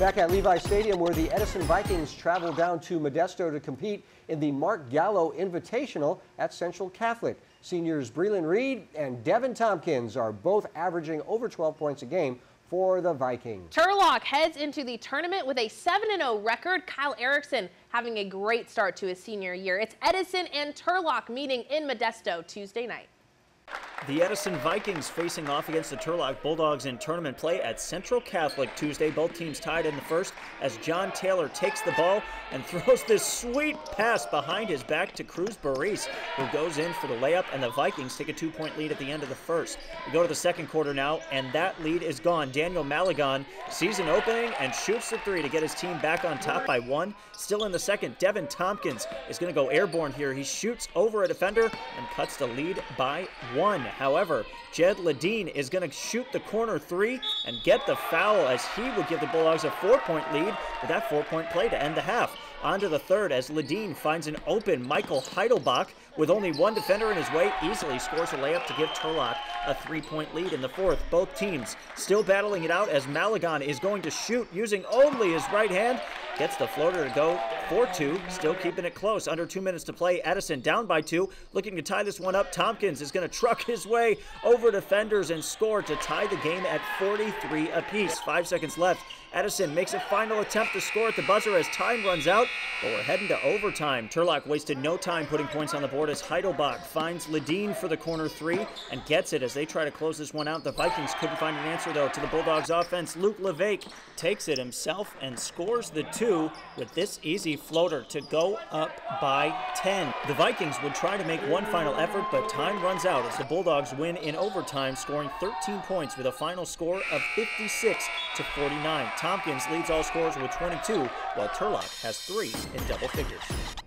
Back at Levi Stadium, where the Edison Vikings travel down to Modesto to compete in the Mark Gallo Invitational at Central Catholic. Seniors Breland Reed and Devan Thompkins are both averaging over 12 points a game for the Vikings. Turlock heads into the tournament with a 7-0 record. Kyle Erickson having a great start to his senior year. It's Edison and Turlock meeting in Modesto Tuesday night. The Edison Vikings facing off against the Turlock Bulldogs in tournament play at Central Catholic Tuesday. Both teams tied in the first as John Taylor takes the ball and throws this sweet pass behind his back to Cruz Burrise, who goes in for the layup, and the Vikings take a two-point lead at the end of the first. We go to the second quarter now, and that lead is gone. Daniel Malagon sees an opening and shoots the three to get his team back on top by one. Still in the second, Devan Thompkins is going to go airborne here. He shoots over a defender and cuts the lead by one. However, Jed Ladine is going to shoot the corner three and get the foul as he would give the Bulldogs a four-point lead with that four-point play to end the half. On to the third as Ladine finds an open Michael Heidelbach with only one defender in his way, easily scores a layup to give Turlock a three-point lead in the fourth. Both teams still battling it out as Malagon is going to shoot using only his right hand. Gets the floater to go 4-2, still keeping it close. Under two minutes to play. Edison down by two, looking to tie this one up. Thompkins is going to truck his way over defenders and score to tie the game at 43 apiece. Five seconds left. Edison makes a final attempt to score at the buzzer as time runs out, but we're heading to overtime. Turlock wasted no time putting points on the board as Heidelbach finds Ladine for the corner three and gets it as they try to close this one out. The Vikings couldn't find an answer, though, to the Bulldogs' offense. Luke Levake takes it himself and scores the two with this easy floater to go up by 10. The Vikings would try to make one final effort, but time runs out as the Bulldogs win in overtime, scoring 13 points with a final score of 56 to 49. Thompkins leads all scorers with 22, while Turlock has three in double figures.